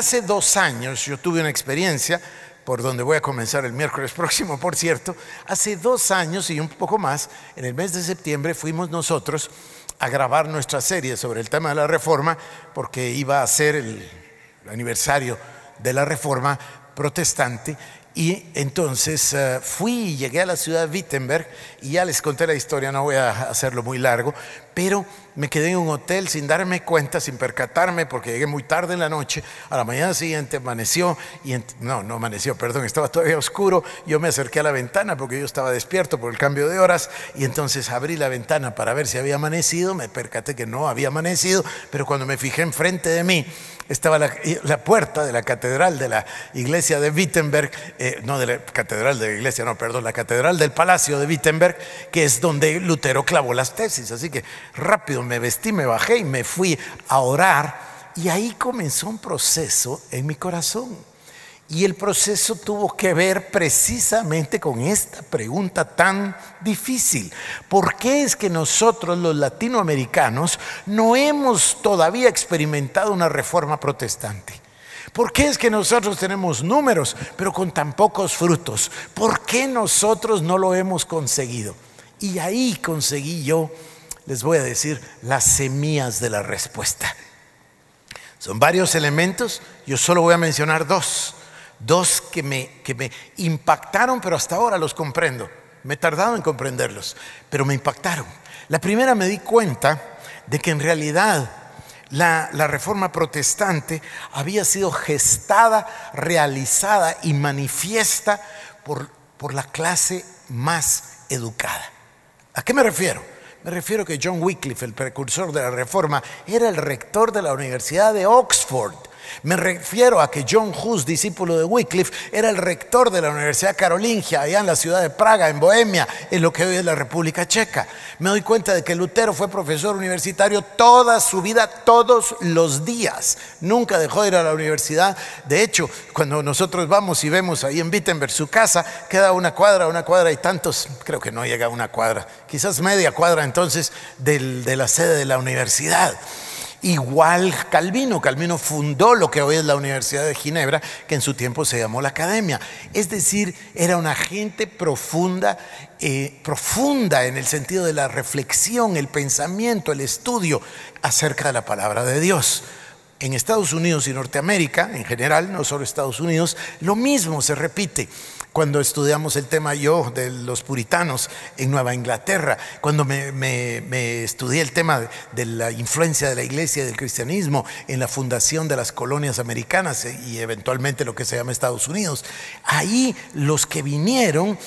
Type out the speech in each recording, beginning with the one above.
hace dos años yo tuve una experiencia, por donde voy a comenzar el miércoles próximo, por cierto, hace dos años y un poco más, en el mes de septiembre fuimos nosotros a grabar nuestra serie sobre el tema de la reforma, porque iba a ser el aniversario de la reforma protestante. Y entonces eh, fui y llegué a la ciudad de Wittenberg y ya les conté la historia, no voy a hacerlo muy largo, pero me quedé en un hotel sin darme cuenta, sin percatarme, porque llegué muy tarde en la noche. A la mañana siguiente amaneció, y no, no amaneció, perdón, estaba todavía oscuro. Yo me acerqué a la ventana porque yo estaba despierto por el cambio de horas, y entonces abrí la ventana para ver si había amanecido. Me percaté que no había amanecido, pero cuando me fijé enfrente de mí, estaba la, puerta de la catedral de la iglesia de Wittenberg, eh, no de la catedral de la iglesia, no, perdón, la catedral del palacio de Wittenberg, que es donde Lutero clavó las tesis. Así que rápido me vestí, me bajé y me fui a orar. Y ahí comenzó un proceso en mi corazón. Y el proceso tuvo que ver precisamente con esta pregunta tan difícil. ¿Por qué es que nosotros los latinoamericanos no hemos todavía experimentado una reforma protestante? ¿Por qué es que nosotros tenemos números pero con tan pocos frutos? ¿Por qué nosotros no lo hemos conseguido? Y ahí conseguí yo, les voy a decir, las semillas de la respuesta. Son varios elementos, yo solo voy a mencionar dos dos que me, que me impactaron, pero hasta ahora los comprendo. Me he tardado en comprenderlos, pero me impactaron. La primera me di cuenta de que en realidad la, la, reforma protestante había sido gestada, realizada y manifiesta por, por la clase más educada. ¿A qué me refiero? Me refiero que John Wycliffe, el precursor de la reforma, era el rector de la Universidad de Oxford me refiero a que John Hus, discípulo de Wycliffe, era el rector de la Universidad Carolingia, allá en la ciudad de Praga, en Bohemia, en lo que hoy es la República Checa. Me doy cuenta de que Lutero fue profesor universitario toda su vida, todos los días. Nunca dejó de ir a la universidad. De hecho, cuando nosotros vamos y vemos ahí en Wittenberg su casa, queda una cuadra, una cuadra y tantos, creo que no llega a una cuadra, quizás media cuadra entonces de la sede de la universidad. Igual Calvino, Calvino fundó lo que hoy es la Universidad de Ginebra, que en su tiempo se llamó la Academia. Es decir, era una gente profunda, eh, profunda en el sentido de la reflexión, el pensamiento, el estudio acerca de la palabra de Dios. En Estados Unidos y Norteamérica, en general, no solo Estados Unidos, lo mismo se repite cuando estudiamos el tema yo de los puritanos en Nueva Inglaterra, cuando me, estudié el tema de, la influencia de la iglesia y del cristianismo en la fundación de las colonias americanas y eventualmente lo que se llama Estados Unidos. Ahí los que vinieron,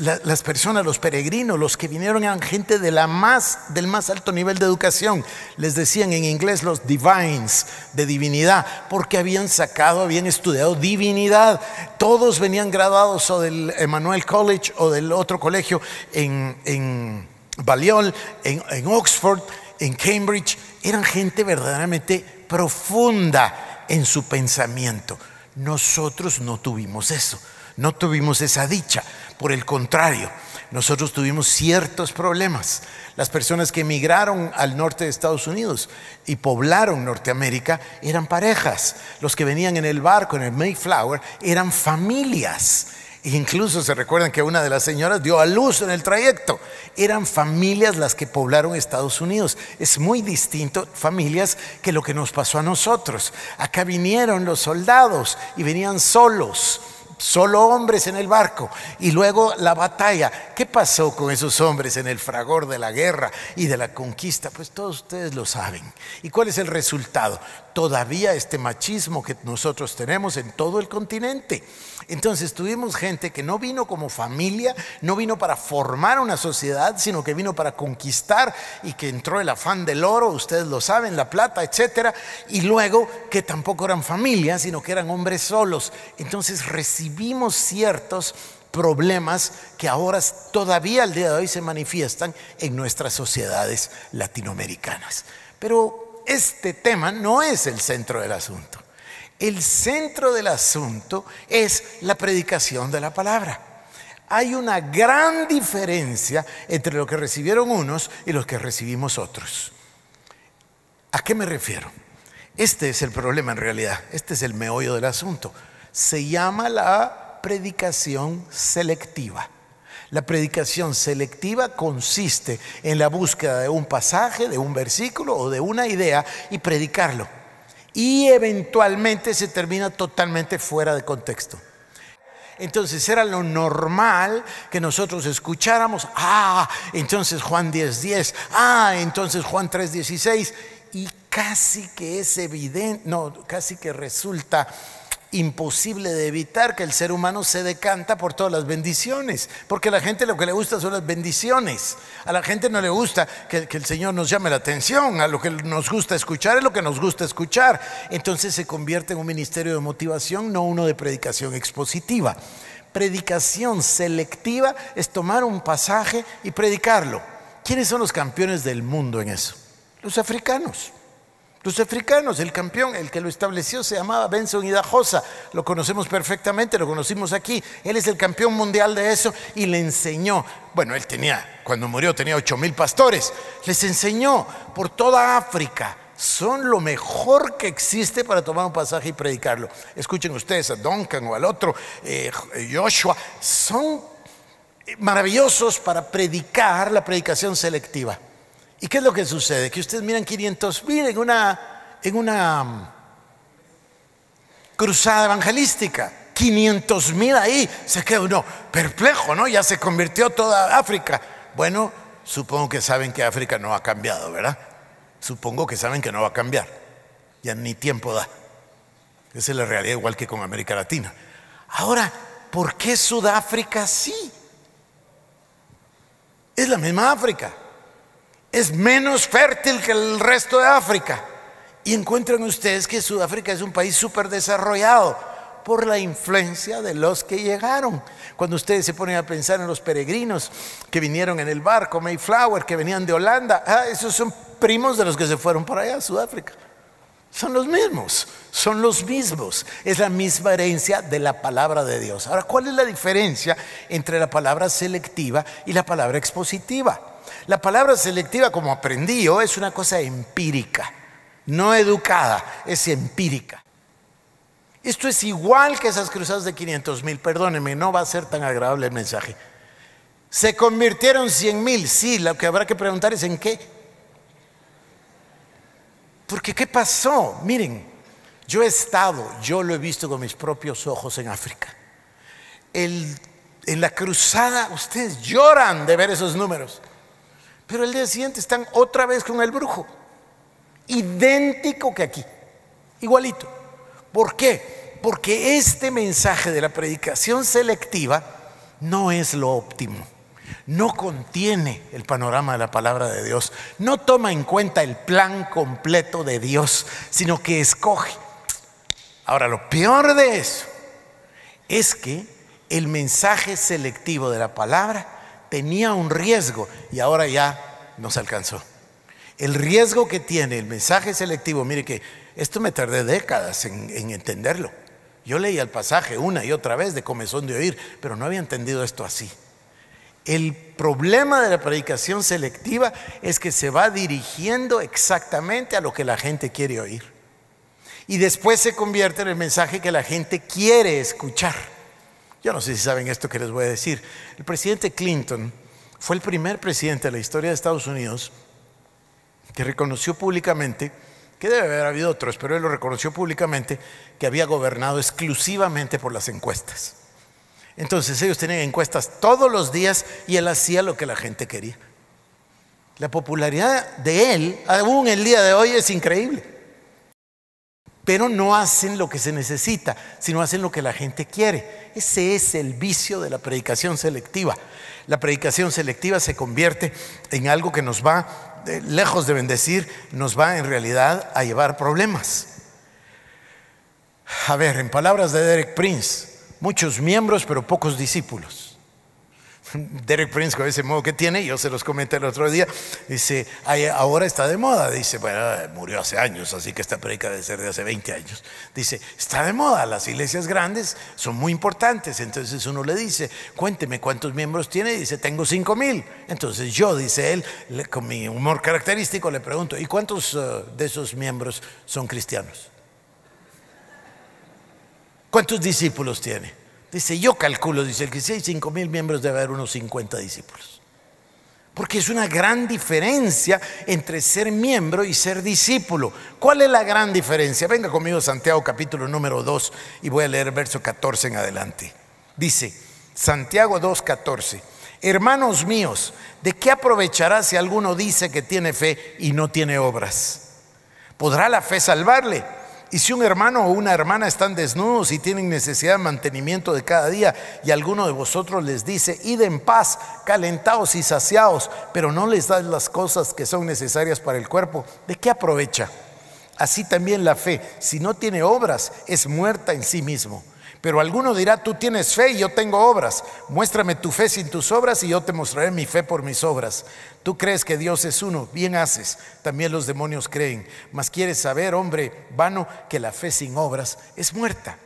las personas, los peregrinos, los que vinieron eran gente de la más, del más alto nivel de educación. Les decían en inglés los divines, de divinidad, porque habían sacado, habían estudiado divinidad. Todos venían graduados o del Emmanuel College o del otro colegio en, en Balliol, en, en Oxford, en Cambridge, eran gente verdaderamente profunda en su pensamiento. Nosotros no tuvimos eso, no tuvimos esa dicha. Por el contrario, nosotros tuvimos ciertos problemas. Las personas que emigraron al norte de Estados Unidos y poblaron Norteamérica eran parejas. Los que venían en el barco, en el Mayflower, eran familias. Incluso se recuerdan que una de las señoras dio a luz en el trayecto. Eran familias las que poblaron Estados Unidos. Es muy distinto familias que lo que nos pasó a nosotros. Acá vinieron los soldados y venían solos solo hombres en el barco. Y luego la batalla. ¿Qué pasó con esos hombres en el fragor de la guerra y de la conquista? Pues todos ustedes lo saben. ¿Y cuál es el resultado? Todavía este machismo que nosotros tenemos en todo el continente. Entonces tuvimos gente que no vino como familia, no vino para formar una sociedad, sino que vino para conquistar y que entró el afán del oro, ustedes lo saben, la plata, etcétera, y luego que tampoco eran familia, sino que eran hombres solos. Entonces recibimos ciertos problemas que ahora todavía al día de hoy se manifiestan en nuestras sociedades latinoamericanas. Pero este tema no es el centro del asunto. El centro del asunto es la predicación de la palabra. Hay una gran diferencia entre lo que recibieron unos y lo que recibimos otros. ¿A qué me refiero? Este es el problema en realidad, este es el meollo del asunto. Se llama la predicación selectiva. La predicación selectiva consiste en la búsqueda de un pasaje, de un versículo o de una idea y predicarlo. Y eventualmente se termina totalmente fuera de contexto. Entonces era lo normal que nosotros escucháramos, ah, entonces Juan 10:10, 10, ah, entonces Juan 3:16, y casi que es evidente, no, casi que resulta imposible de evitar que el ser humano se decanta por todas las bendiciones, porque a la gente lo que le gusta son las bendiciones, a la gente no le gusta que, el Señor nos llame la atención, a lo que nos gusta escuchar es lo que nos gusta escuchar, entonces se convierte en un ministerio de motivación, no uno de predicación expositiva. Predicación selectiva es tomar un pasaje y predicarlo. ¿Quiénes son los campeones del mundo en eso? Los africanos. Los africanos, el campeón, el que lo estableció, se llamaba Benson Idajosa. Lo conocemos perfectamente, lo conocimos aquí. Él es el campeón mundial de eso y le enseñó. Bueno, él tenía, cuando murió, tenía ocho mil pastores. Les enseñó por toda África. Son lo mejor que existe para tomar un pasaje y predicarlo. Escuchen ustedes a Duncan o al otro, eh, Joshua. Son maravillosos para predicar la predicación selectiva. ¿Y qué es lo que sucede? Que ustedes miran 500 mil en una, en una mm, cruzada evangelística. 500 mil ahí. Se queda uno perplejo, ¿no? Ya se convirtió toda África. Bueno, supongo que saben que África no ha cambiado, ¿verdad? Supongo que saben que no va a cambiar. Ya ni tiempo da. Esa es la realidad igual que con América Latina. Ahora, ¿por qué Sudáfrica sí? Es la misma África es menos fértil que el resto de África. Y encuentran ustedes que Sudáfrica es un país súper desarrollado por la influencia de los que llegaron. Cuando ustedes se ponen a pensar en los peregrinos que vinieron en el barco Mayflower, que venían de Holanda, ah, esos son primos de los que se fueron para allá a Sudáfrica. Son los mismos, son los mismos. Es la misma herencia de la palabra de Dios. Ahora, ¿cuál es la diferencia entre la palabra selectiva y la palabra expositiva? La palabra selectiva, como aprendí es una cosa empírica, no educada, es empírica. Esto es igual que esas cruzadas de 500 mil, perdónenme, no va a ser tan agradable el mensaje. ¿Se convirtieron 100 mil? Sí, lo que habrá que preguntar es en qué. Porque ¿qué pasó? Miren, yo he estado, yo lo he visto con mis propios ojos en África. en la cruzada, ustedes lloran de ver esos números. Pero el día siguiente están otra vez con el brujo. Idéntico que aquí. Igualito. ¿Por qué? Porque este mensaje de la predicación selectiva no es lo óptimo. No contiene el panorama de la palabra de Dios. No toma en cuenta el plan completo de Dios, sino que escoge. Ahora, lo peor de eso es que el mensaje selectivo de la palabra tenía un riesgo y ahora ya nos alcanzó. El riesgo que tiene el mensaje selectivo, mire que esto me tardé décadas en, entenderlo. Yo leía el pasaje una y otra vez de comezón de oír, pero no había entendido esto así. El problema de la predicación selectiva es que se va dirigiendo exactamente a lo que la gente quiere oír. Y después se convierte en el mensaje que la gente quiere escuchar. Yo no sé si saben esto que les voy a decir. El presidente Clinton fue el primer presidente de la historia de Estados Unidos que reconoció públicamente, que debe haber habido otros, pero él lo reconoció públicamente, que había gobernado exclusivamente por las encuestas. Entonces ellos tenían encuestas todos los días y él hacía lo que la gente quería. La popularidad de él, aún el día de hoy, es increíble pero no hacen lo que se necesita, sino hacen lo que la gente quiere. Ese es el vicio de la predicación selectiva. La predicación selectiva se convierte en algo que nos va, eh, lejos de bendecir, nos va en realidad a llevar problemas. A ver, en palabras de Derek Prince, muchos miembros pero pocos discípulos. Derek Prince con ese modo que tiene, yo se los comenté el otro día, dice, ahora está de moda, dice, bueno, murió hace años, así que esta predica debe ser de hace 20 años. Dice, está de moda, las iglesias grandes son muy importantes, entonces uno le dice, cuénteme cuántos miembros tiene, dice, tengo 5 mil. Entonces yo, dice él, con mi humor característico, le pregunto, ¿y cuántos uh, de esos miembros son cristianos? ¿Cuántos discípulos tiene? Dice, yo calculo, dice el que si hay 5 mil miembros debe haber unos 50 discípulos. Porque es una gran diferencia entre ser miembro y ser discípulo. ¿Cuál es la gran diferencia? Venga conmigo Santiago capítulo número 2 y voy a leer verso 14 en adelante. Dice, Santiago 2, 14. Hermanos míos, ¿de qué aprovechará si alguno dice que tiene fe y no tiene obras? ¿Podrá la fe salvarle? Y si un hermano o una hermana están desnudos y tienen necesidad de mantenimiento de cada día y alguno de vosotros les dice, id en paz, calentados y saciados, pero no les das las cosas que son necesarias para el cuerpo, ¿de qué aprovecha? Así también la fe, si no tiene obras, es muerta en sí mismo. Pero alguno dirá, tú tienes fe y yo tengo obras. Muéstrame tu fe sin tus obras y yo te mostraré mi fe por mis obras. Tú crees que Dios es uno, bien haces. También los demonios creen. Mas quieres saber, hombre vano, que la fe sin obras es muerta.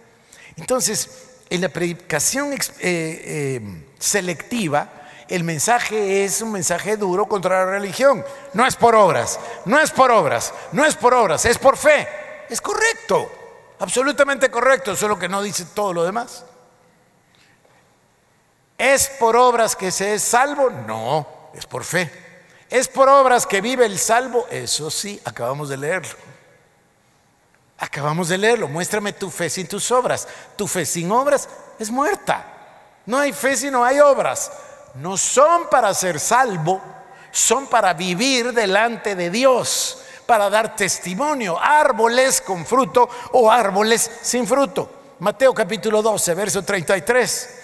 Entonces, en la predicación eh, eh, selectiva, el mensaje es un mensaje duro contra la religión. No es por obras, no es por obras, no es por obras, es por fe. Es correcto. Absolutamente correcto, solo que no dice todo lo demás. ¿Es por obras que se es salvo? No, es por fe. ¿Es por obras que vive el salvo? Eso sí, acabamos de leerlo. Acabamos de leerlo. Muéstrame tu fe sin tus obras. Tu fe sin obras es muerta. No hay fe si no hay obras. No son para ser salvo, son para vivir delante de Dios para dar testimonio, árboles con fruto o árboles sin fruto. Mateo capítulo 12, verso 33.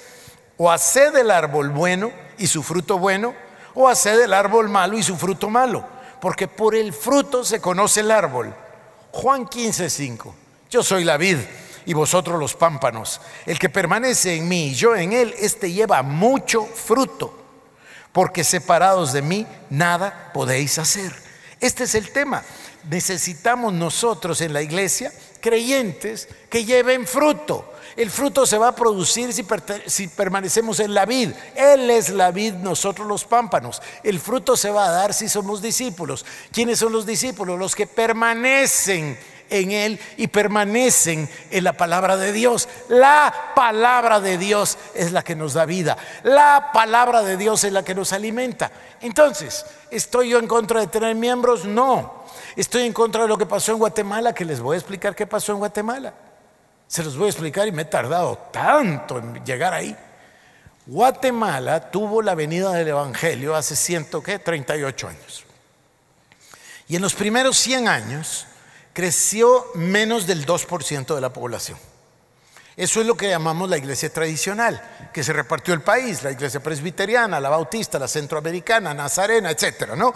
O haced el árbol bueno y su fruto bueno, o haced el árbol malo y su fruto malo, porque por el fruto se conoce el árbol. Juan 15, 5. Yo soy la vid y vosotros los pámpanos. El que permanece en mí y yo en él, este lleva mucho fruto, porque separados de mí nada podéis hacer. Este es el tema. Necesitamos nosotros en la iglesia creyentes que lleven fruto. El fruto se va a producir si, permanecemos en la vid. Él es la vid, nosotros los pámpanos. El fruto se va a dar si somos discípulos. ¿Quiénes son los discípulos? Los que permanecen en Él y permanecen en la palabra de Dios. La palabra de Dios es la que nos da vida. La palabra de Dios es la que nos alimenta. Entonces, ¿estoy yo en contra de tener miembros? No. Estoy en contra de lo que pasó en Guatemala, que les voy a explicar qué pasó en Guatemala. Se los voy a explicar y me he tardado tanto en llegar ahí. Guatemala tuvo la venida del Evangelio hace 138 años. Y en los primeros 100 años, creció menos del 2% de la población. Eso es lo que llamamos la iglesia tradicional, que se repartió el país, la iglesia presbiteriana, la bautista, la centroamericana, nazarena, etcétera, ¿no?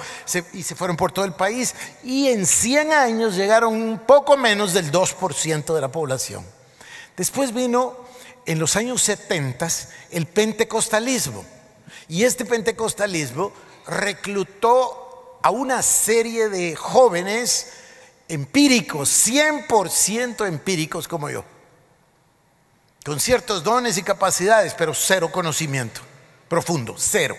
y se fueron por todo el país y en 100 años llegaron un poco menos del 2% de la población. Después vino en los años 70 el pentecostalismo y este pentecostalismo reclutó a una serie de jóvenes empíricos, 100% empíricos como yo, con ciertos dones y capacidades, pero cero conocimiento profundo, cero.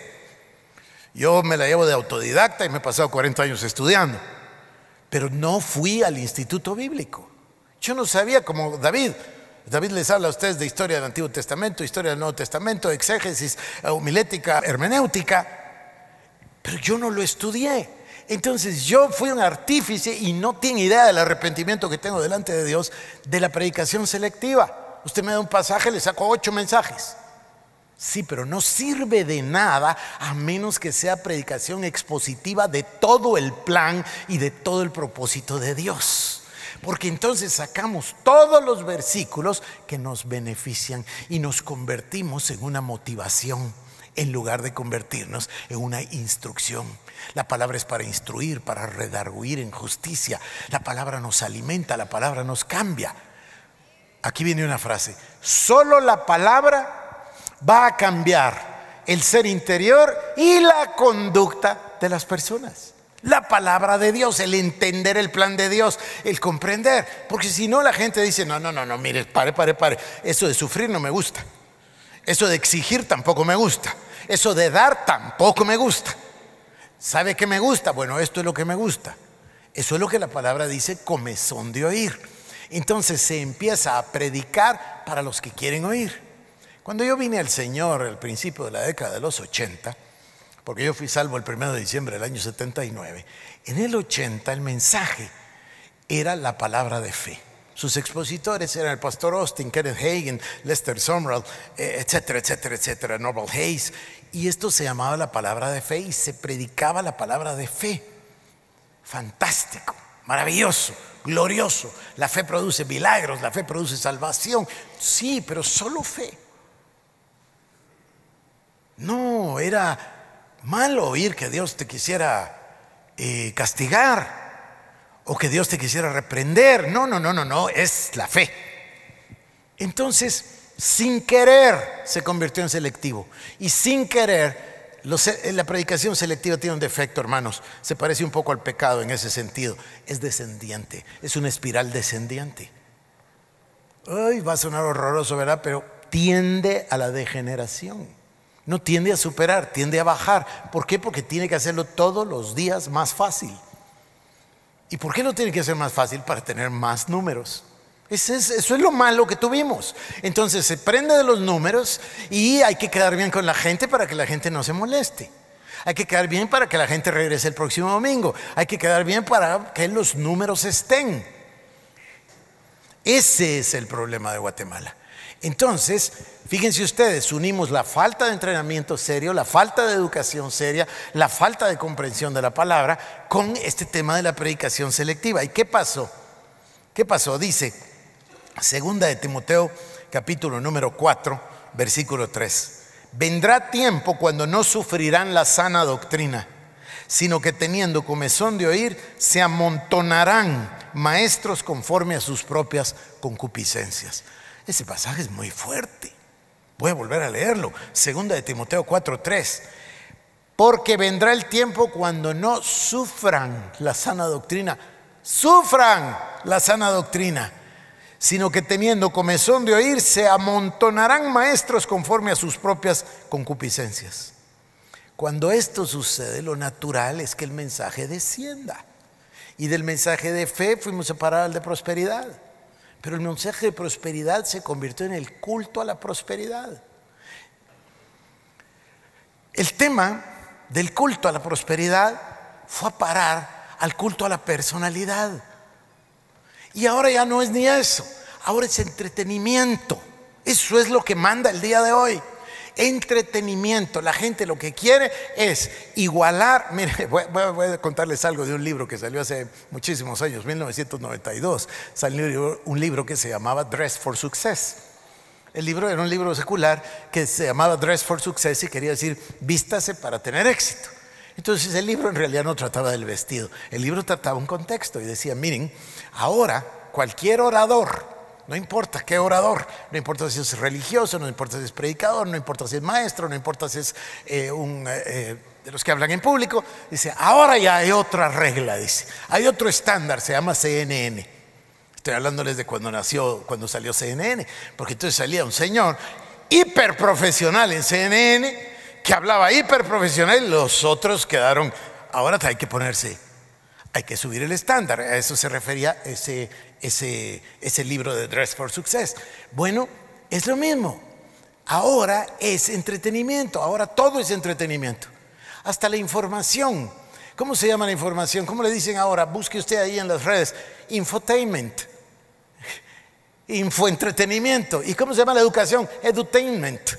Yo me la llevo de autodidacta y me he pasado 40 años estudiando, pero no fui al instituto bíblico. Yo no sabía como David. David les habla a ustedes de historia del Antiguo Testamento, historia del Nuevo Testamento, exégesis, homilética, hermenéutica, pero yo no lo estudié. Entonces yo fui un artífice y no tiene idea del arrepentimiento que tengo delante de Dios de la predicación selectiva. Usted me da un pasaje, le saco ocho mensajes. Sí, pero no sirve de nada a menos que sea predicación expositiva de todo el plan y de todo el propósito de Dios. Porque entonces sacamos todos los versículos que nos benefician y nos convertimos en una motivación en lugar de convertirnos en una instrucción. La palabra es para instruir, para redarguir en justicia. La palabra nos alimenta, la palabra nos cambia. Aquí viene una frase, solo la palabra va a cambiar el ser interior y la conducta de las personas. La palabra de Dios, el entender el plan de Dios, el comprender. Porque si no, la gente dice, no, no, no, no, mire, pare, pare, pare. Eso de sufrir no me gusta. Eso de exigir tampoco me gusta. Eso de dar tampoco me gusta. ¿Sabe qué me gusta? Bueno, esto es lo que me gusta. Eso es lo que la palabra dice, comezón de oír. Entonces se empieza a predicar para los que quieren oír. Cuando yo vine al Señor al principio de la década de los 80, porque yo fui salvo el 1 de diciembre del año 79, en el 80 el mensaje era la palabra de fe. Sus expositores eran el pastor Austin, Kenneth Hagen, Lester Sumrall, eh, etcétera, etcétera, etcétera, Norval Hayes. Y esto se llamaba la palabra de fe y se predicaba la palabra de fe. Fantástico, maravilloso, glorioso. La fe produce milagros, la fe produce salvación. Sí, pero solo fe. No, era malo oír que Dios te quisiera eh, castigar o que Dios te quisiera reprender. No, no, no, no, no, es la fe. Entonces, sin querer se convirtió en selectivo. Y sin querer, la predicación selectiva tiene un defecto, hermanos. Se parece un poco al pecado en ese sentido. Es descendiente, es una espiral descendiente. Ay, va a sonar horroroso, ¿verdad? Pero tiende a la degeneración. No tiende a superar, tiende a bajar. ¿Por qué? Porque tiene que hacerlo todos los días más fácil. ¿Y por qué no tiene que ser más fácil? Para tener más números. Eso es, eso es, lo malo que tuvimos. Entonces se prende de los números y hay que quedar bien con la gente para que la gente no se moleste. Hay que quedar bien para que la gente regrese el próximo domingo. Hay que quedar bien para que los números estén. Ese es el problema de Guatemala. Entonces, fíjense ustedes, unimos la falta de entrenamiento serio, la falta de educación seria, la falta de comprensión de la palabra con este tema de la predicación selectiva. ¿Y qué pasó? ¿Qué pasó? Dice, segunda de Timoteo, capítulo número 4, versículo 3. Vendrá tiempo cuando no sufrirán la sana doctrina, sino que teniendo comezón de oír, se amontonarán maestros conforme a sus propias concupiscencias. Ese pasaje es muy fuerte. Voy a volver a leerlo. Segunda de Timoteo 4:3. Porque vendrá el tiempo cuando no sufran la sana doctrina, sufran la sana doctrina, sino que teniendo comezón de oír, se amontonarán maestros conforme a sus propias concupiscencias. Cuando esto sucede, lo natural es que el mensaje descienda. Y del mensaje de fe fuimos parar al de prosperidad. Pero el mensaje de prosperidad se convirtió en el culto a la prosperidad. El tema del culto a la prosperidad fue a parar al culto a la personalidad. Y ahora ya no es ni eso, ahora es entretenimiento. Eso es lo que manda el día de hoy entretenimiento. La gente lo que quiere es igualar. Mire, voy, a contarles algo de un libro que salió hace muchísimos años, 1992. Salió un libro que se llamaba Dress for Success. El libro era un libro secular que se llamaba Dress for Success y quería decir vístase para tener éxito. Entonces el libro en realidad no trataba del vestido, el libro trataba un contexto y decía, miren, ahora cualquier orador no importa qué orador, no importa si es religioso, no importa si es predicador, no importa si es maestro, no importa si es eh, un, eh, eh, de los que hablan en público. Dice, ahora ya hay otra regla, dice. Hay otro estándar, se llama CNN. Estoy hablándoles de cuando nació, cuando salió CNN, porque entonces salía un señor hiperprofesional en CNN que hablaba hiperprofesional y los otros quedaron, ahora hay que ponerse hay que subir el estándar. A eso se refería ese, ese, ese libro de Dress for Success. Bueno, es lo mismo. Ahora es entretenimiento, ahora todo es entretenimiento. Hasta la información. ¿Cómo se llama la información? ¿Cómo le dicen ahora? Busque usted ahí en las redes. Infotainment. Infoentretenimiento. ¿Y cómo se llama la educación? Edutainment.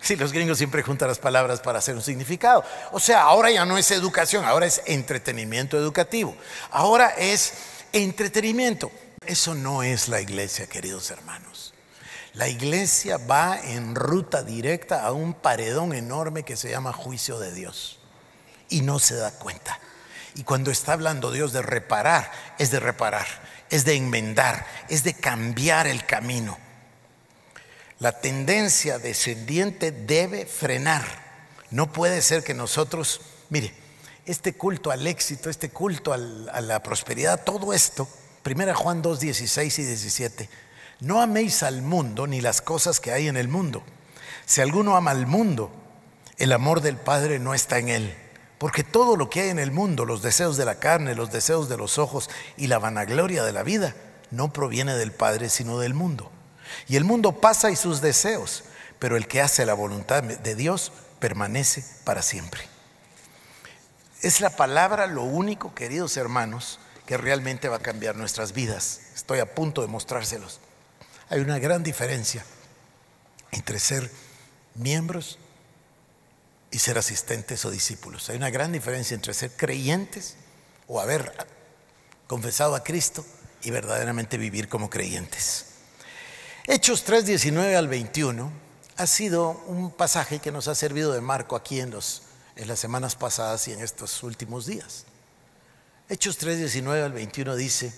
Sí, los gringos siempre juntan las palabras para hacer un significado. O sea, ahora ya no es educación, ahora es entretenimiento educativo. Ahora es entretenimiento. Eso no es la iglesia, queridos hermanos. La iglesia va en ruta directa a un paredón enorme que se llama juicio de Dios. Y no se da cuenta. Y cuando está hablando Dios de reparar, es de reparar, es de enmendar, es de cambiar el camino. La tendencia descendiente debe frenar. No puede ser que nosotros, mire, este culto al éxito, este culto a la prosperidad, todo esto, 1 Juan 2, 16 y 17, no améis al mundo ni las cosas que hay en el mundo. Si alguno ama al mundo, el amor del Padre no está en él. Porque todo lo que hay en el mundo, los deseos de la carne, los deseos de los ojos y la vanagloria de la vida, no proviene del Padre, sino del mundo. Y el mundo pasa y sus deseos, pero el que hace la voluntad de Dios permanece para siempre. Es la palabra lo único, queridos hermanos, que realmente va a cambiar nuestras vidas. Estoy a punto de mostrárselos. Hay una gran diferencia entre ser miembros y ser asistentes o discípulos. Hay una gran diferencia entre ser creyentes o haber confesado a Cristo y verdaderamente vivir como creyentes. Hechos 3, 19 al 21 ha sido un pasaje que nos ha servido de marco aquí en, los, en las semanas pasadas y en estos últimos días. Hechos 3, 19 al 21 dice,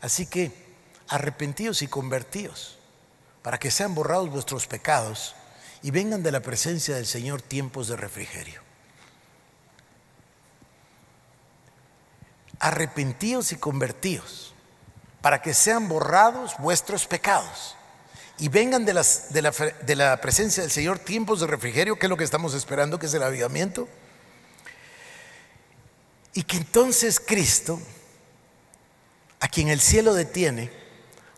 así que arrepentíos y convertíos para que sean borrados vuestros pecados y vengan de la presencia del Señor tiempos de refrigerio. Arrepentíos y convertíos para que sean borrados vuestros pecados y vengan de, la, presencia del Señor tiempos de refrigerio, que es lo que estamos esperando, que es el avivamiento. Y que entonces Cristo, a quien el cielo detiene,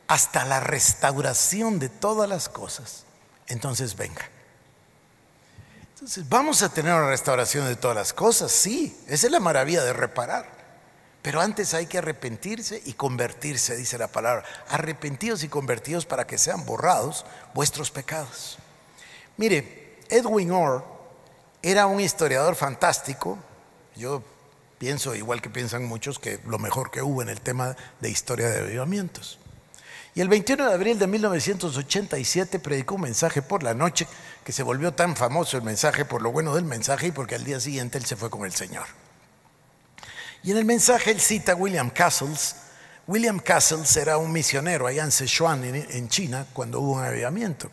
hasta la restauración de todas las cosas, entonces venga. Entonces, vamos a tener una restauración de todas las cosas, sí, esa es la maravilla de reparar. Pero antes hay que arrepentirse y convertirse, dice la palabra. Arrepentidos y convertidos para que sean borrados vuestros pecados. Mire, Edwin Orr era un historiador fantástico. Yo pienso, igual que piensan muchos, que lo mejor que hubo en el tema de historia de avivamientos. Y el 21 de abril de 1987 predicó un mensaje por la noche que se volvió tan famoso el mensaje por lo bueno del mensaje y porque al día siguiente él se fue con el Señor. Y en el mensaje él cita a William Castles. William Castles era un misionero allá en Sichuan, en China, cuando hubo un avivamiento.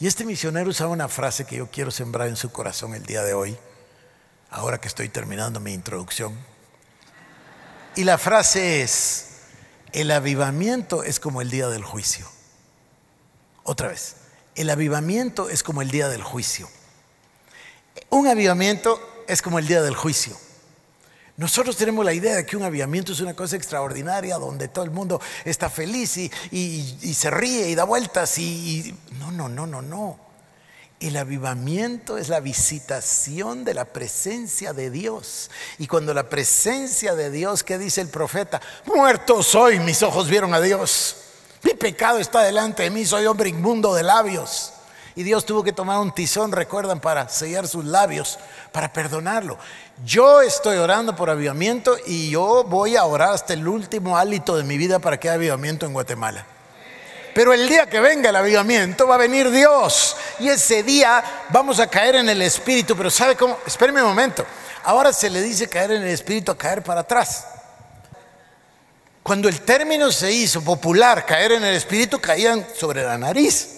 Y este misionero usaba una frase que yo quiero sembrar en su corazón el día de hoy, ahora que estoy terminando mi introducción. Y la frase es, el avivamiento es como el día del juicio. Otra vez, el avivamiento es como el día del juicio. Un avivamiento es como el día del juicio. Nosotros tenemos la idea de que un avivamiento es una cosa extraordinaria donde todo el mundo está feliz y, se ríe y da vueltas y, No, no, no, no, no. El avivamiento es la visitación de la presencia de Dios. Y cuando la presencia de Dios, ¿qué dice el profeta? Muerto soy, mis ojos vieron a Dios. Mi pecado está delante de mí, soy hombre inmundo de labios. Y Dios tuvo que tomar un tizón, recuerdan, para sellar sus labios, para perdonarlo. Yo estoy orando por avivamiento y yo voy a orar hasta el último hálito de mi vida para que haya avivamiento en Guatemala. Pero el día que venga el avivamiento va a venir Dios. Y ese día vamos a caer en el Espíritu. Pero ¿sabe cómo? Espéreme un momento. Ahora se le dice caer en el Espíritu a caer para atrás. Cuando el término se hizo popular, caer en el Espíritu, caían sobre la nariz.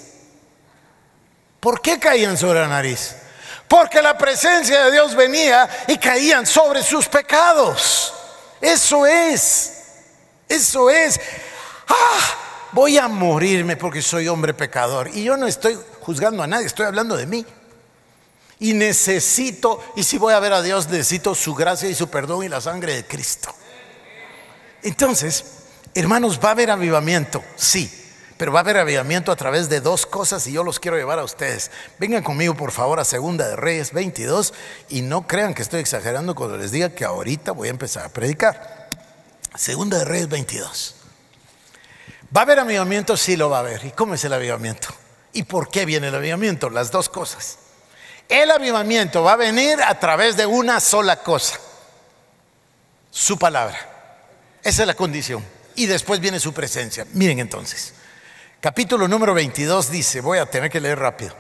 ¿Por qué caían sobre la nariz? Porque la presencia de Dios venía y caían sobre sus pecados. Eso es. Eso es. Ah, voy a morirme porque soy hombre pecador. Y yo no estoy juzgando a nadie, estoy hablando de mí. Y necesito, y si voy a ver a Dios, necesito su gracia y su perdón y la sangre de Cristo. Entonces, hermanos, va a haber avivamiento, sí. Pero va a haber avivamiento a través de dos cosas y yo los quiero llevar a ustedes. Vengan conmigo por favor a Segunda de Reyes 22 y no crean que estoy exagerando cuando les diga que ahorita voy a empezar a predicar. Segunda de Reyes 22. ¿Va a haber avivamiento? Sí lo va a haber. ¿Y cómo es el avivamiento? ¿Y por qué viene el avivamiento? Las dos cosas. El avivamiento va a venir a través de una sola cosa. Su palabra. Esa es la condición. Y después viene su presencia. Miren entonces. Capítulo número 22 dice, voy a tener que leer rápido.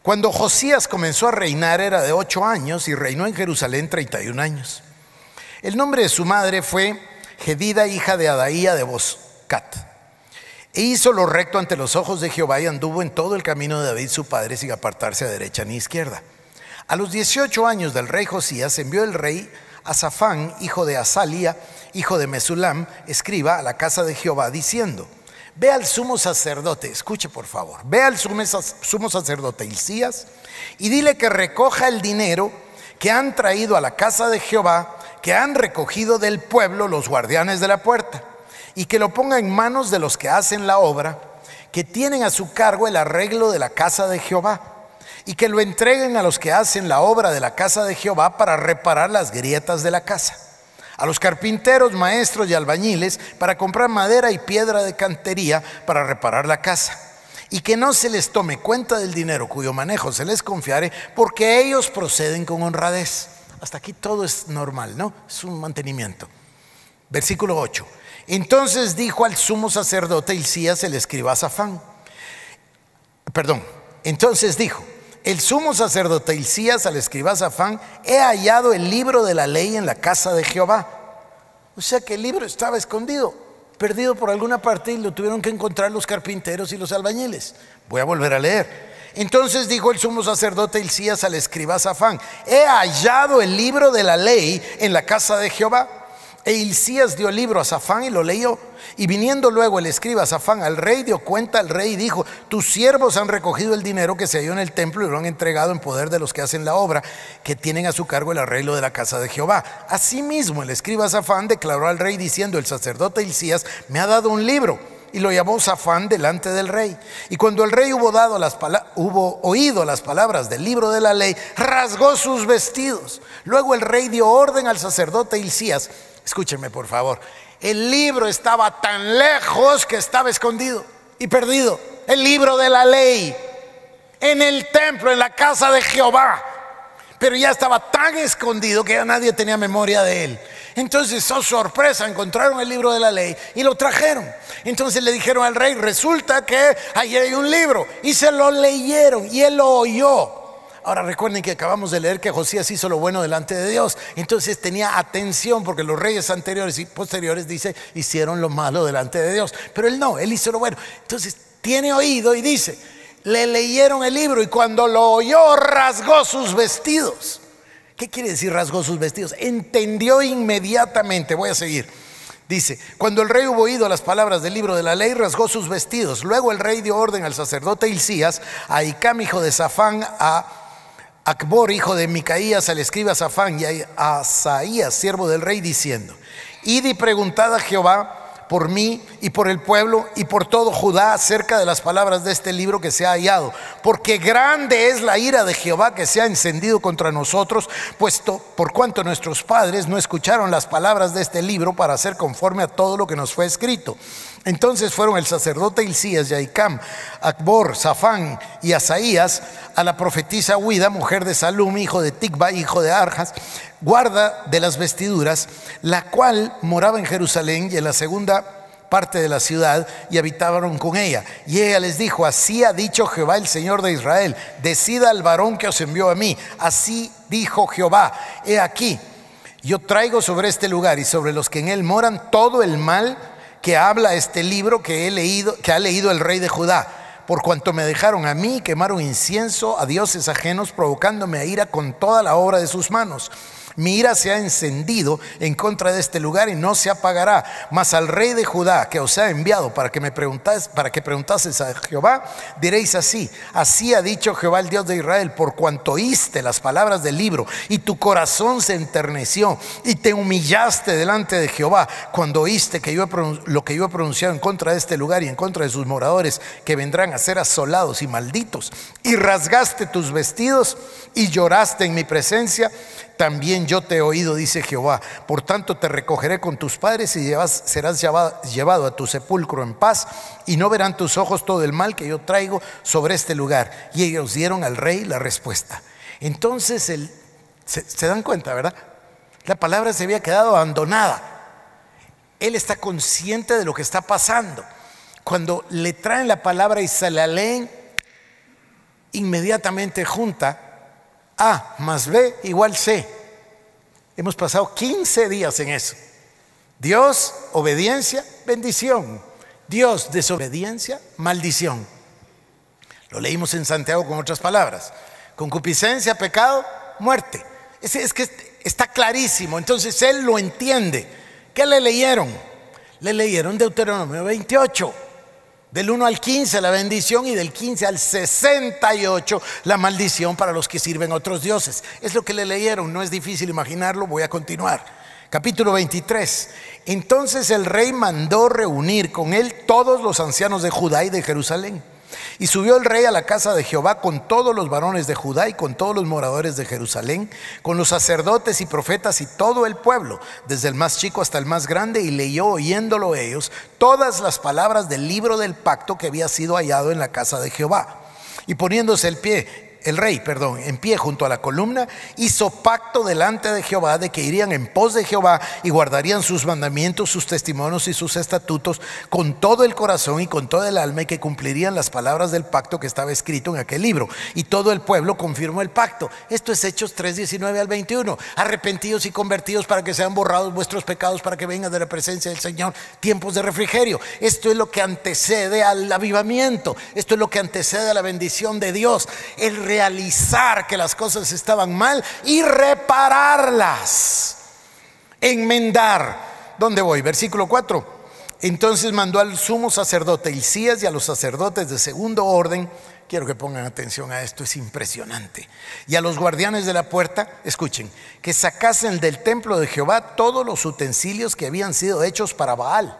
Cuando Josías comenzó a reinar era de ocho años y reinó en Jerusalén 31 años. El nombre de su madre fue Gedida, hija de Adaía de Boscat. E hizo lo recto ante los ojos de Jehová y anduvo en todo el camino de David su padre sin apartarse a derecha ni izquierda. A los 18 años del rey Josías envió el rey a Safán, hijo de Asalia, hijo de Mesulam, escriba a la casa de Jehová, diciendo, ve al sumo sacerdote, escuche por favor, ve al sumo sacerdote Hilcías y dile que recoja el dinero que han traído a la casa de Jehová, que han recogido del pueblo los guardianes de la puerta y que lo ponga en manos de los que hacen la obra, que tienen a su cargo el arreglo de la casa de Jehová, y que lo entreguen a los que hacen la obra de la casa de Jehová para reparar las grietas de la casa, a los carpinteros, maestros y albañiles para comprar madera y piedra de cantería para reparar la casa. Y que no se les tome cuenta del dinero cuyo manejo se les confiare, porque ellos proceden con honradez. Hasta aquí todo es normal, ¿no? Es un mantenimiento. Versículo 8. Entonces dijo al sumo sacerdote Hilcías el escriba Safán, perdón, entonces dijo, el sumo sacerdote Hilcías al escriba Safán, he hallado el libro de la ley en la casa de Jehová. O sea que el libro estaba escondido, perdido por alguna parte y lo tuvieron que encontrar los carpinteros y los albañiles. Voy a volver a leer. Entonces dijo el sumo sacerdote Hilcías al escriba Safán, he hallado el libro de la ley en la casa de Jehová. E Hilcías dio el libro a Safán y lo leyó. Y viniendo luego el escriba Safán al rey, dio cuenta al rey y dijo, tus siervos han recogido el dinero que se halló en el templo y lo han entregado en poder de los que hacen la obra, que tienen a su cargo el arreglo de la casa de Jehová. Asimismo el escriba Safán declaró al rey diciendo, el sacerdote Hilcías me ha dado un libro y lo llamó Safán delante del rey. Y cuando el rey hubo, dado las hubo oído las palabras del libro de la ley, rasgó sus vestidos. Luego el rey dio orden al sacerdote Hilcías Escúchenme por favor. El libro estaba tan lejos que estaba escondido y perdido. El libro de la ley. En el templo, en la casa de Jehová. Pero ya estaba tan escondido que ya nadie tenía memoria de él. Entonces, oh sorpresa, encontraron el libro de la ley y lo trajeron. Entonces le dijeron al rey, resulta que ahí hay un libro. Y se lo leyeron y él lo oyó. Ahora recuerden que acabamos de leer que Josías hizo lo bueno delante de Dios. Entonces tenía atención porque los reyes anteriores y posteriores, dice, hicieron lo malo delante de Dios. Pero él no, él hizo lo bueno. Entonces tiene oído y dice, le leyeron el libro y cuando lo oyó rasgó sus vestidos. ¿Qué quiere decir rasgó sus vestidos? Entendió inmediatamente. Voy a seguir. Dice, cuando el rey hubo oído las palabras del libro de la ley, rasgó sus vestidos. Luego el rey dio orden al sacerdote Hilcías, a Icam, hijo de Safán, a Acbor, hijo de Micaías, al escriba Safán y a Asaías, siervo del rey, diciendo, id y preguntad a Jehová por mí y por el pueblo y por todo Judá acerca de las palabras de este libro que se ha hallado, porque grande es la ira de Jehová que se ha encendido contra nosotros, puesto por cuanto nuestros padres no escucharon las palabras de este libro para hacer conforme a todo lo que nos fue escrito. Entonces fueron el sacerdote Hilcías, Yaicam, Akbor, Safán y Asaías a la profetisa Huida, mujer de Salum, hijo de Tikba, hijo de Arjas, guarda de las vestiduras, la cual moraba en Jerusalén y en la segunda parte de la ciudad y habitaban con ella. Y ella les dijo, así ha dicho Jehová el Señor de Israel, decida al varón que os envió a mí. Así dijo Jehová, he aquí, yo traigo sobre este lugar y sobre los que en él moran todo el mal que habla este libro que he leído, que ha leído el rey de Judá. Por cuanto me dejaron a mí, quemaron incienso a dioses ajenos, provocándome a ira con toda la obra de sus manos. Mi ira se ha encendido en contra de este lugar y no se apagará. Mas al rey de Judá que os ha enviado para que me preguntáis, para que preguntases a Jehová, diréis así: Así ha dicho Jehová el Dios de Israel, por cuanto oíste las palabras del libro y tu corazón se enterneció y te humillaste delante de Jehová cuando oíste que yo lo que yo he pronunciado en contra de este lugar y en contra de sus moradores que vendrán a ser asolados y malditos y rasgaste tus vestidos y lloraste en mi presencia también yo te he oído, dice Jehová. Por tanto te recogeré con tus padres y serás llevado, a tu sepulcro en paz y no verán tus ojos todo el mal que yo traigo sobre este lugar. Y ellos dieron al rey la respuesta. Entonces el, se, se dan cuenta, ¿verdad? La palabra se había quedado abandonada. Él está consciente de lo que está pasando. Cuando le traen la palabra y se la leen, inmediatamente junta a más B igual C. Hemos pasado 15 días en eso. Dios, obediencia, bendición. Dios, desobediencia, maldición. Lo leímos en Santiago con otras palabras. Concupiscencia, pecado, muerte. Es, es que está clarísimo. Entonces él lo entiende. ¿Qué le leyeron? Le leyeron Deuteronomio 28. Del 1 al 15 la bendición y del 15 al 68 la maldición para los que sirven a otros dioses. Es lo que le leyeron, no es difícil imaginarlo, voy a continuar. Capítulo 23. Entonces el rey mandó reunir con él todos los ancianos de Judá y de Jerusalén y subió el rey a la casa de Jehová con todos los varones de Judá y con todos los moradores de Jerusalén, con los sacerdotes y profetas y todo el pueblo, desde el más chico hasta el más grande, y leyó oyéndolo ellos todas las palabras del libro del pacto que había sido hallado en la casa de Jehová. Y poniéndose el pie el rey, perdón, en pie junto a la columna, hizo pacto delante de Jehová de que irían en pos de Jehová y guardarían sus mandamientos, sus testimonios y sus estatutos con todo el corazón y con todo el alma y que cumplirían las palabras del pacto que estaba escrito en aquel libro. Y todo el pueblo confirmó el pacto. Esto es Hechos 3, 19 al 21. Arrepentidos y convertidos para que sean borrados vuestros pecados, para que vengan de la presencia del Señor tiempos de refrigerio. Esto es lo que antecede al avivamiento. Esto es lo que antecede a la bendición de Dios. El realizar que las cosas estaban mal y repararlas, enmendar. ¿Dónde voy? Versículo 4. Entonces mandó al sumo sacerdote Isías y a los sacerdotes de segundo orden, quiero que pongan atención a esto, es impresionante, y a los guardianes de la puerta, escuchen, que sacasen del templo de Jehová todos los utensilios que habían sido hechos para Baal,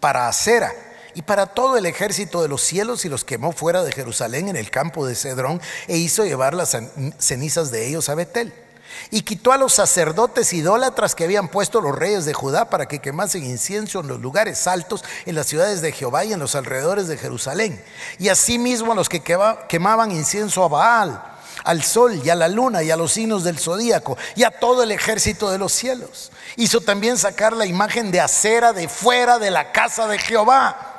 para Acera y para todo el ejército de los cielos y los quemó fuera de Jerusalén en el campo de Cedrón e hizo llevar las cenizas de ellos a Betel. Y quitó a los sacerdotes idólatras que habían puesto los reyes de Judá para que quemasen incienso en los lugares altos, en las ciudades de Jehová y en los alrededores de Jerusalén. Y asimismo a los que quemaban incienso a Baal, al sol y a la luna y a los signos del zodíaco y a todo el ejército de los cielos. Hizo también sacar la imagen de acera de fuera de la casa de Jehová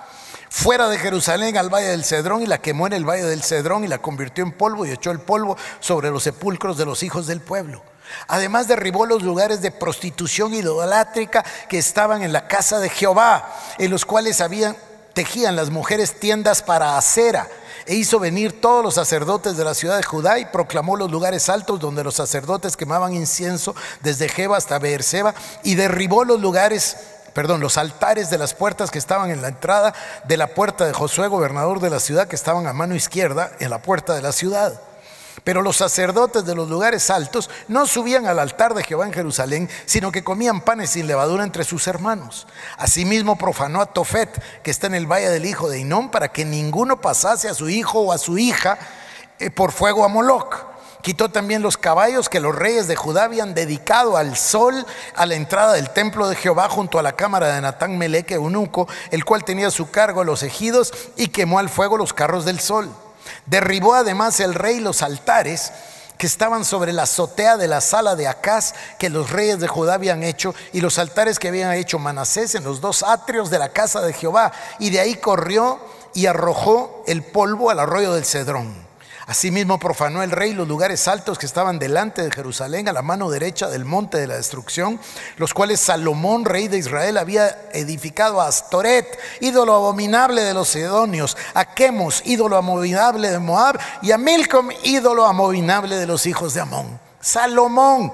fuera de Jerusalén al valle del Cedrón y la quemó en el valle del Cedrón y la convirtió en polvo y echó el polvo sobre los sepulcros de los hijos del pueblo. Además derribó los lugares de prostitución idolátrica que estaban en la casa de Jehová, en los cuales habían tejían las mujeres tiendas para acera e hizo venir todos los sacerdotes de la ciudad de Judá y proclamó los lugares altos donde los sacerdotes quemaban incienso desde Jeba hasta Beerseba y derribó los lugares perdón, los altares de las puertas que estaban en la entrada de la puerta de Josué, gobernador de la ciudad, que estaban a mano izquierda en la puerta de la ciudad. Pero los sacerdotes de los lugares altos no subían al altar de Jehová en Jerusalén, sino que comían panes sin levadura entre sus hermanos. Asimismo profanó a Tofet, que está en el valle del hijo de Inón, para que ninguno pasase a su hijo o a su hija eh, por fuego a Moloc. Quitó también los caballos que los reyes de Judá habían dedicado al sol a la entrada del templo de Jehová junto a la cámara de Natán Meleque, eunuco, el cual tenía a su cargo los ejidos y quemó al fuego los carros del sol. Derribó además el rey los altares que estaban sobre la azotea de la sala de Acaz que los reyes de Judá habían hecho y los altares que habían hecho Manasés en los dos atrios de la casa de Jehová y de ahí corrió y arrojó el polvo al arroyo del Cedrón. Asimismo profanó el rey los lugares altos que estaban delante de Jerusalén a la mano derecha del monte de la destrucción, los cuales Salomón, rey de Israel, había edificado a Astoret, ídolo abominable de los sidonios, a Chemos, ídolo abominable de Moab, y a Milcom, ídolo abominable de los hijos de Amón. Salomón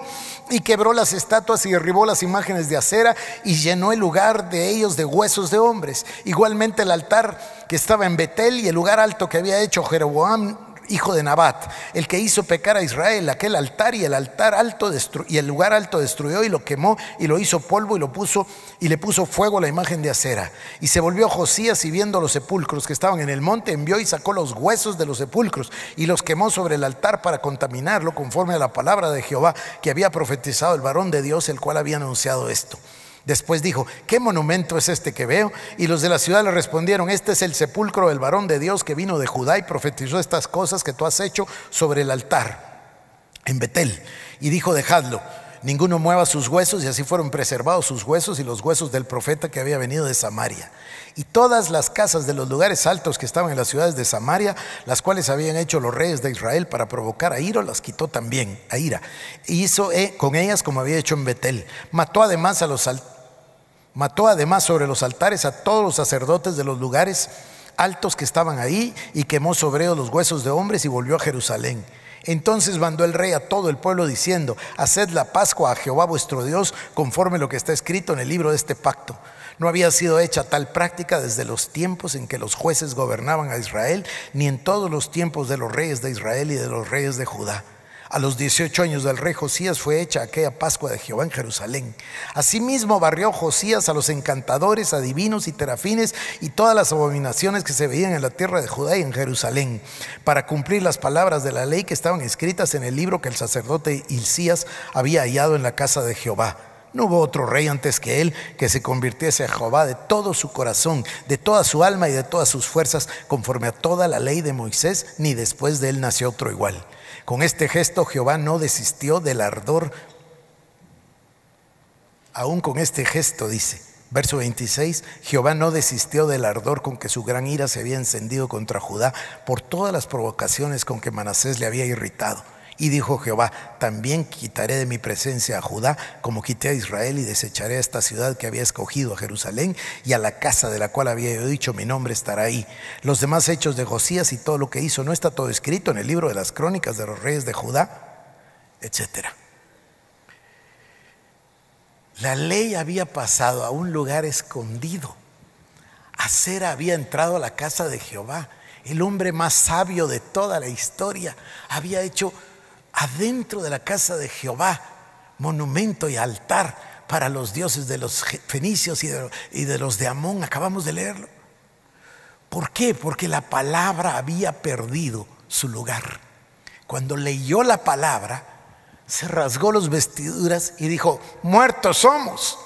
y quebró las estatuas y derribó las imágenes de acera y llenó el lugar de ellos de huesos de hombres. Igualmente el altar que estaba en Betel y el lugar alto que había hecho Jeroboam hijo de Nabat, el que hizo pecar a Israel, aquel altar y el altar alto y el lugar alto destruyó y lo quemó y lo hizo polvo y lo puso y le puso fuego la imagen de acera. Y se volvió Josías y viendo los sepulcros que estaban en el monte, envió y sacó los huesos de los sepulcros y los quemó sobre el altar para contaminarlo conforme a la palabra de Jehová que había profetizado el varón de Dios, el cual había anunciado esto. Después dijo, ¿qué monumento es este que veo? Y los de la ciudad le respondieron, este es el sepulcro del varón de Dios que vino de Judá y profetizó estas cosas que tú has hecho sobre el altar en Betel. Y dijo, dejadlo, ninguno mueva sus huesos y así fueron preservados sus huesos y los huesos del profeta que había venido de Samaria. Y todas las casas de los lugares altos que estaban en las ciudades de Samaria, las cuales habían hecho los reyes de Israel para provocar a Iro, las quitó también, a ira. Y hizo eh, con ellas como había hecho en Betel. Mató además a los Mató además sobre los altares a todos los sacerdotes de los lugares altos que estaban ahí y quemó sobre ellos los huesos de hombres y volvió a Jerusalén. Entonces mandó el rey a todo el pueblo diciendo, haced la Pascua a Jehová vuestro Dios conforme lo que está escrito en el libro de este pacto. No había sido hecha tal práctica desde los tiempos en que los jueces gobernaban a Israel, ni en todos los tiempos de los reyes de Israel y de los reyes de Judá. A los 18 años del rey Josías fue hecha aquella Pascua de Jehová en Jerusalén. Asimismo barrió Josías a los encantadores, adivinos y terafines y todas las abominaciones que se veían en la tierra de Judá y en Jerusalén, para cumplir las palabras de la ley que estaban escritas en el libro que el sacerdote Hilcías había hallado en la casa de Jehová. No hubo otro rey antes que él que se convirtiese a Jehová de todo su corazón, de toda su alma y de todas sus fuerzas, conforme a toda la ley de Moisés, ni después de él nació otro igual. Con este gesto Jehová no desistió del ardor, aún con este gesto dice, verso 26, Jehová no desistió del ardor con que su gran ira se había encendido contra Judá por todas las provocaciones con que Manasés le había irritado. Y dijo Jehová, también quitaré de mi presencia a Judá, como quité a Israel, y desecharé a esta ciudad que había escogido, a Jerusalén, y a la casa de la cual había yo dicho, mi nombre estará ahí. Los demás hechos de Josías y todo lo que hizo, ¿no está todo escrito en el libro de las crónicas de los reyes de Judá? Etcétera. La ley había pasado a un lugar escondido. Acera había entrado a la casa de Jehová. El hombre más sabio de toda la historia había hecho adentro de la casa de Jehová monumento y altar para los dioses de los fenicios y de, los de Amón. Acabamos de leerlo. ¿Por qué? Porque la palabra había perdido su lugar. Cuando leyó la palabra, se rasgó los vestiduras y dijo, muertos somos.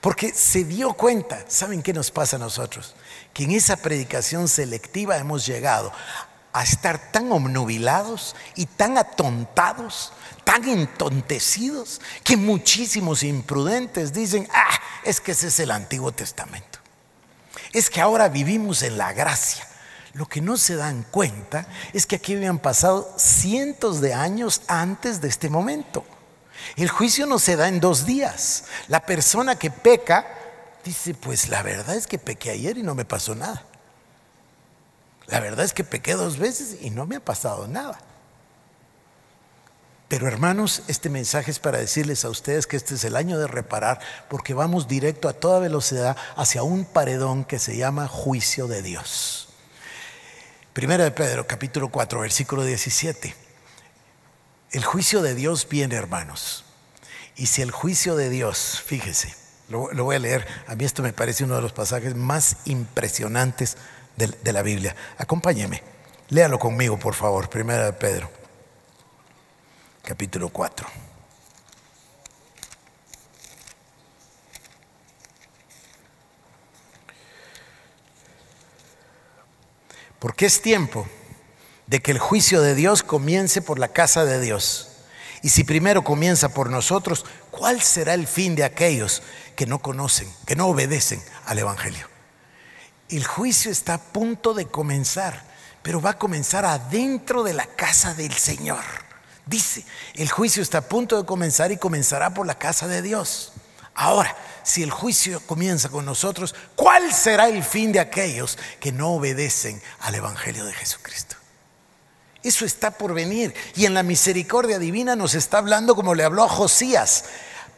Porque se dio cuenta, ¿saben qué nos pasa a nosotros? Que en esa predicación selectiva hemos llegado a estar tan obnubilados y tan atontados, tan entontecidos, que muchísimos imprudentes dicen, ah, es que ese es el Antiguo Testamento. Es que ahora vivimos en la gracia. Lo que no se dan cuenta es que aquí habían pasado cientos de años antes de este momento. El juicio no se da en dos días. La persona que peca dice, pues la verdad es que pequé ayer y no me pasó nada. La verdad es que pequé dos veces y no me ha pasado nada. Pero hermanos, este mensaje es para decirles a ustedes que este es el año de reparar porque vamos directo a toda velocidad hacia un paredón que se llama juicio de Dios. Primera de Pedro, capítulo 4, versículo 17. El juicio de Dios viene, hermanos. Y si el juicio de Dios, fíjese, lo, lo voy a leer, a mí esto me parece uno de los pasajes más impresionantes de, la Biblia. Acompáñeme, léalo conmigo, por favor, Primera de Pedro, capítulo 4. Porque es tiempo de que el juicio de Dios comience por la casa de Dios. Y si primero comienza por nosotros, ¿cuál será el fin de aquellos que no conocen, que no obedecen al Evangelio? El juicio está a punto de comenzar, pero va a comenzar adentro de la casa del Señor. Dice, el juicio está a punto de comenzar y comenzará por la casa de Dios. Ahora, si el juicio comienza con nosotros, ¿cuál será el fin de aquellos que no obedecen al Evangelio de Jesucristo? Eso está por venir. Y en la misericordia divina nos está hablando como le habló a Josías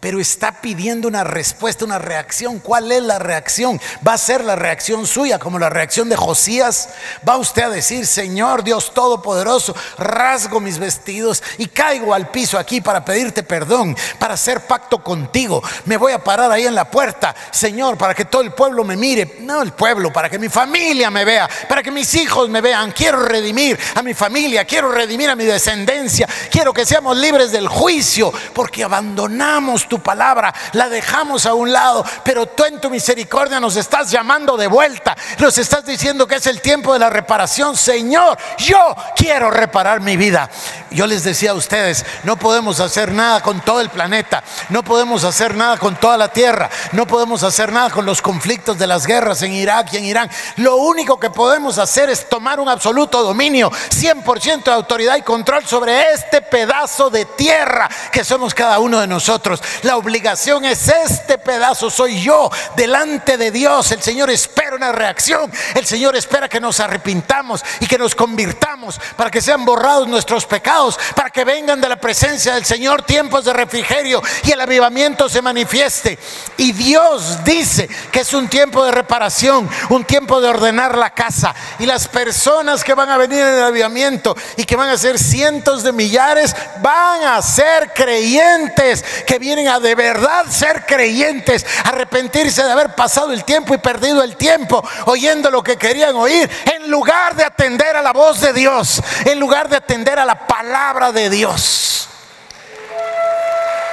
pero está pidiendo una respuesta, una reacción. ¿Cuál es la reacción? ¿Va a ser la reacción suya como la reacción de Josías? ¿Va usted a decir, Señor Dios Todopoderoso, rasgo mis vestidos y caigo al piso aquí para pedirte perdón, para hacer pacto contigo? Me voy a parar ahí en la puerta, Señor, para que todo el pueblo me mire. No el pueblo, para que mi familia me vea, para que mis hijos me vean. Quiero redimir a mi familia, quiero redimir a mi descendencia. Quiero que seamos libres del juicio porque abandonamos tu palabra, la dejamos a un lado, pero tú en tu misericordia nos estás llamando de vuelta, nos estás diciendo que es el tiempo de la reparación. Señor, yo quiero reparar mi vida. Yo les decía a ustedes, no podemos hacer nada con todo el planeta, no podemos hacer nada con toda la tierra, no podemos hacer nada con los conflictos de las guerras en Irak y en Irán. Lo único que podemos hacer es tomar un absoluto dominio, 100% de autoridad y control sobre este pedazo de tierra que somos cada uno de nosotros La obligación es este pedazo, soy yo delante de Dios. El Señor espera una reacción. El Señor espera que nos arrepintamos y que nos convirtamos para que sean borrados nuestros pecados, para que vengan de la presencia del Señor tiempos de refrigerio y el avivamiento se manifieste. Y Dios dice que es un tiempo de reparación, un tiempo de ordenar la casa. Y las personas que van a venir en el avivamiento y que van a ser cientos de millares, van a ser creyentes, que vienen de verdad ser creyentes, arrepentirse de haber pasado el tiempo y perdido el tiempo oyendo lo que querían oír, en lugar de atender a la voz de Dios, en lugar de atender a la palabra de Dios.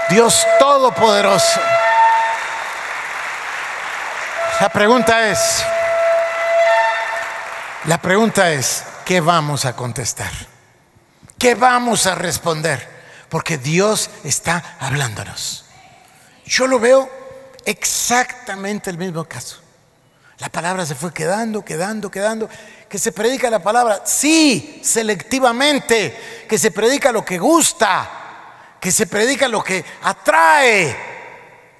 Dios Todopoderoso. La pregunta es, la pregunta es, ¿qué vamos a contestar? ¿Qué vamos a responder? Porque Dios está hablándonos. Yo lo veo exactamente el mismo caso. La palabra se fue quedando, quedando, quedando. Que se predica la palabra, sí, selectivamente. Que se predica lo que gusta. Que se predica lo que atrae.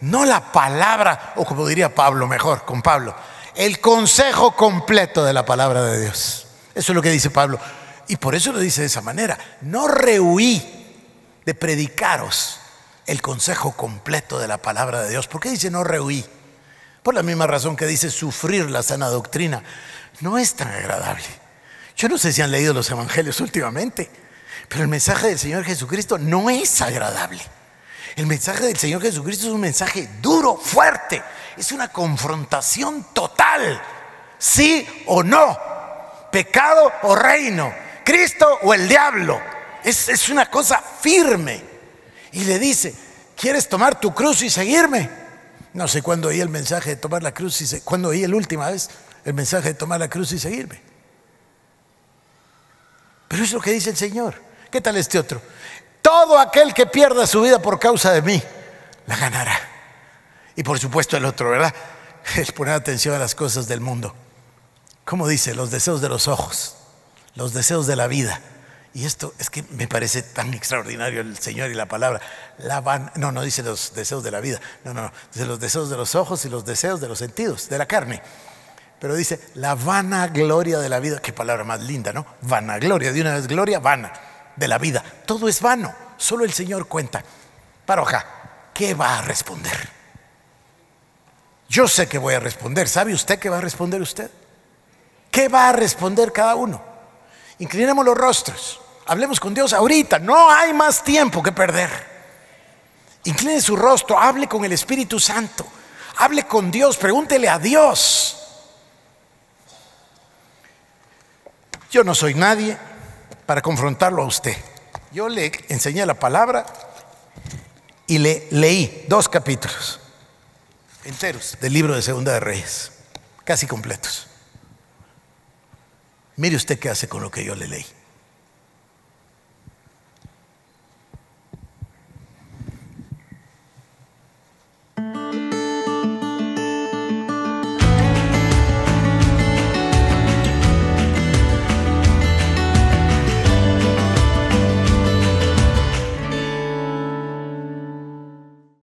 No la palabra, o como diría Pablo mejor, con Pablo, el consejo completo de la palabra de Dios. Eso es lo que dice Pablo. Y por eso lo dice de esa manera. No rehuí de predicaros el consejo completo de la palabra de Dios. ¿Por qué dice no rehuí? Por la misma razón que dice sufrir la sana doctrina. No es tan agradable. Yo no sé si han leído los evangelios últimamente, pero el mensaje del Señor Jesucristo no es agradable. El mensaje del Señor Jesucristo es un mensaje duro, fuerte. Es una confrontación total. Sí o no. Pecado o reino. Cristo o el diablo. Es, es una cosa firme. Y le dice, ¿quieres tomar tu cruz y seguirme? No sé cuándo oí el mensaje de tomar la cruz y se, cuándo oí la última vez el mensaje de tomar la cruz y seguirme. Pero es lo que dice el Señor. ¿Qué tal este otro? Todo aquel que pierda su vida por causa de mí, la ganará. Y por supuesto el otro, ¿verdad? Es poner atención a las cosas del mundo. ¿Cómo dice? Los deseos de los ojos, los deseos de la vida. Y esto es que me parece tan extraordinario el Señor y la palabra. La van, no, no dice los deseos de la vida, no, no, no, dice los deseos de los ojos y los deseos de los sentidos, de la carne. Pero dice la vanagloria de la vida, qué palabra más linda, ¿no? Vanagloria, de una vez gloria, vana, de la vida. Todo es vano, solo el Señor cuenta. Paroja, ¿qué va a responder? Yo sé que voy a responder. ¿Sabe usted qué va a responder usted? ¿Qué va a responder cada uno? Inclinemos los rostros. Hablemos con Dios ahorita. No hay más tiempo que perder. Incline su rostro. Hable con el Espíritu Santo. Hable con Dios. Pregúntele a Dios. Yo no soy nadie para confrontarlo a usted. Yo le enseñé la palabra y le leí dos capítulos enteros del libro de Segunda de Reyes, casi completos. Mire usted qué hace con lo que yo le leí.